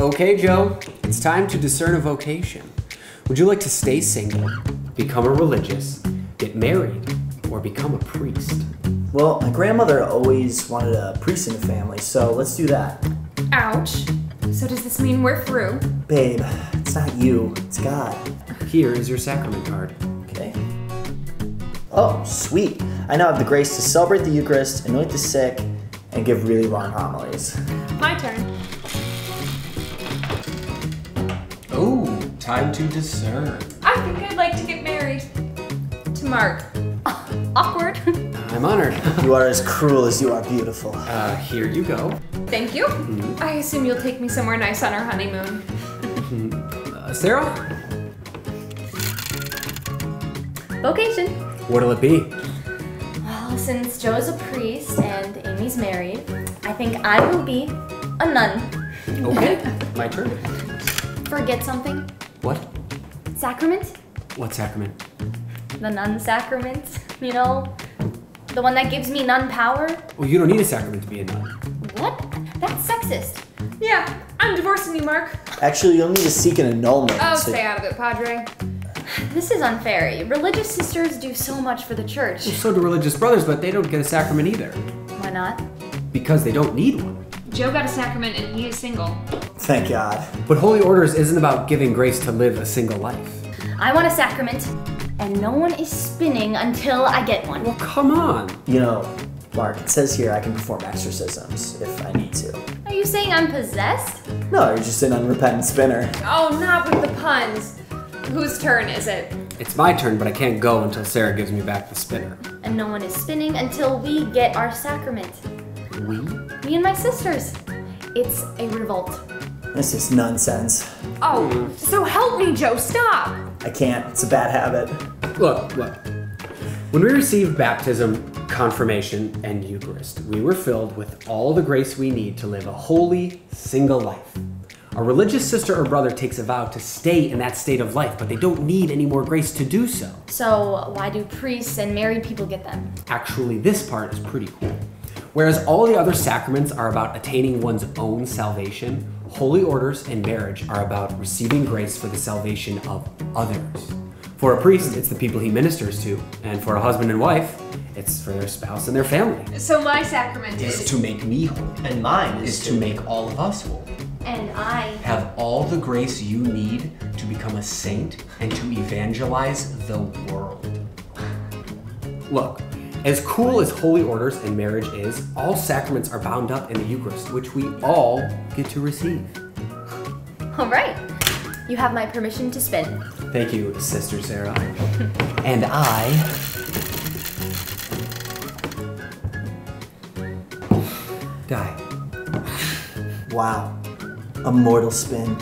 Okay, Joe, it's time to discern a vocation. Would you like to stay single, become a religious, get married, or become a priest? Well, my grandmother always wanted a priest in the family, so let's do that. Ouch. So does this mean we're through? Babe, it's not you, it's God. Here is your sacrament card. Okay. Oh, sweet. I now have the grace to celebrate the Eucharist, anoint the sick, and give really long homilies. My turn. Time to discern. I think I'd like to get married. To Mark. Awkward. I'm honored. You are as cruel as you are beautiful. Uh, here you go. Thank you. I assume you'll take me somewhere nice on our honeymoon. Uh, Sarah, Vocation. what'll it be? Well, since Joe's a priest and Amy's married, I think I will be a nun. Okay, my turn. Forget something? What? Sacrament? What sacrament? The nun sacrament, you know? The one that gives me nun power? Well, you don't need a sacrament to be a nun. What? That's sexist. Yeah, I'm divorcing you, Mark. Actually, you'll need to seek an annulment. Oh, so- stay out of it, Padre. This is unfair. Religious sisters do so much for the church. So do religious brothers, but they don't get a sacrament either. Why not? Because they don't need one. Joe got a sacrament and he is single. Thank God. But Holy Orders isn't about giving grace to live a single life. I want a sacrament, and no one is spinning until I get one. Well, come on. You know, Mark, it says here I can perform exorcisms if I need to. Are you saying I'm possessed? No, you're just an unrepentant spinner. Oh, not with the puns. Whose turn is it? It's my turn, but I can't go until Sarah gives me back the spinner. And no one is spinning until we get our sacrament. We? Me and my sisters. It's a revolt. This is nonsense. Oh, so help me, Joe, stop. I can't. It's a bad habit. Look, look. When we receive baptism, confirmation, and Eucharist, we were filled with all the grace we need to live a holy, single life. A religious sister or brother takes a vow to stay in that state of life, but they don't need any more grace to do so. So why do priests and married people get them? Actually, this part is pretty cool. Whereas all the other sacraments are about attaining one's own salvation, holy orders and marriage are about receiving grace for the salvation of others. For a priest, it's the people he ministers to, and for a husband and wife, it's for their spouse and their family. So my sacrament is is. to make me whole, And mine is to make all of us whole. And I. Have all the grace you need to become a saint and to evangelize the world. Look, as cool as holy orders and marriage is, all sacraments are bound up in the Eucharist, which we all get to receive. All right. You have my permission to spin. Thank you, Sister Sarah. and I. Die. Wow. A mortal spin.